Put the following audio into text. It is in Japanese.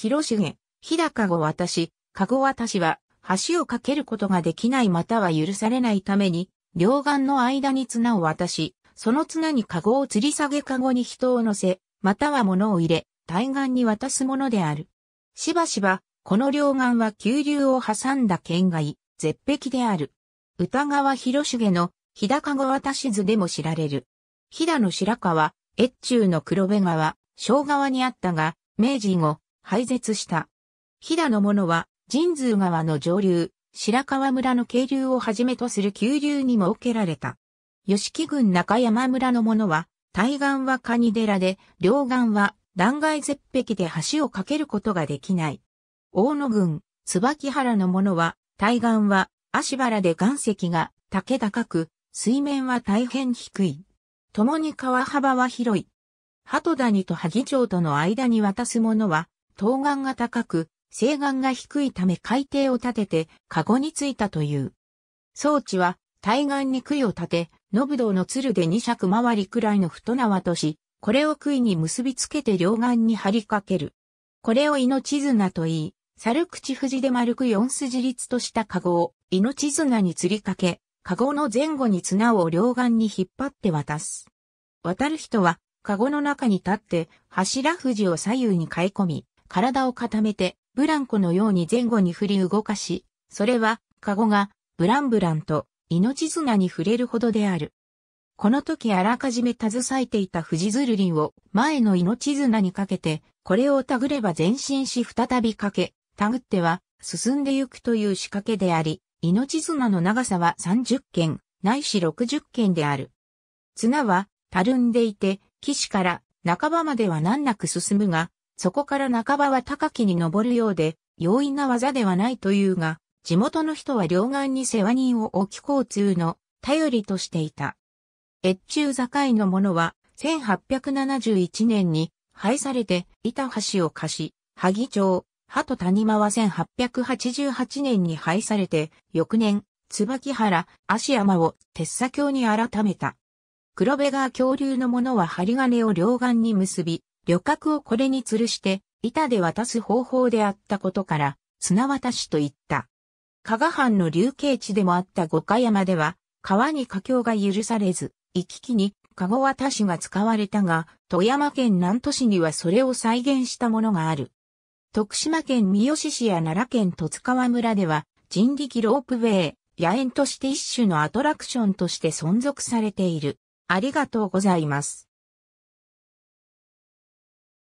広重、日高語渡し、籠渡しは、橋を架けることができないまたは許されないために、両岸の間に綱を渡し、その綱に籠を吊り下げ籠に人を乗せ、または物を入れ、対岸に渡すものである。しばしば、この両岸は急流を挟んだ県外、絶壁である。歌川広重の日高語渡し図でも知られる。飛騨の白川、越中の黒部川、小川にあったが、明治後、廃絶した。飛騨のものは、神通川の上流、白川村の渓流をはじめとする急流に設けられた。吉木郡中山村のものは、対岸は蟹寺で、両岸は断崖絶壁で橋を架けることができない。大野郡、椿原のものは、対岸は足原で岩石が竹高く、水面は大変低い。共に川幅は広い。鳩谷と萩町との間に渡すものは、東岸が高く、西岸が低いため海底を立てて、カゴについたという。装置は、対岸に杭を立て、信道の鶴で二尺回りくらいの太縄とし、これを杭に結びつけて両岸に張り掛ける。これを命綱と言い、猿口藤で丸く四筋立としたカゴを命綱に釣りかけ、カゴの前後に綱を両岸に引っ張って渡す。渡る人は、カゴの中に立って、柱藤を左右に買い込み、体を固めて、ブランコのように前後に振り動かし、それは、カゴが、ブランブランと、命綱に触れるほどである。この時あらかじめ携えていた藤ずるりんを前の命綱にかけて、これをたぐれば前進し再びかけ、たぐっては進んでゆくという仕掛けであり、命綱の長さは30件、ないし60件である。綱は、たるんでいて、岸から半ばまでは難なく進むが、そこから半ばは高きに登るようで、容易な技ではないというが、地元の人は両岸に世話人を置き交通の頼りとしていた。越中境のものは、1871年に廃されて板橋を貸し、萩町、鳩谷間は1888年に廃されて、翌年、椿原、足山を鉄砂橋に改めた。黒部川恐竜のものは針金を両岸に結び、旅客をこれに吊るして、板で渡す方法であったことから、綱渡しと言った。加賀藩の流刑地でもあった五箇山では、川に架橋が許されず、行き来に、加護渡しが使われたが、富山県南砺市にはそれを再現したものがある。徳島県三好市や奈良県十津川村では人力ロープウェイ、野園として一種のアトラクションとして存続されている。ありがとうございます。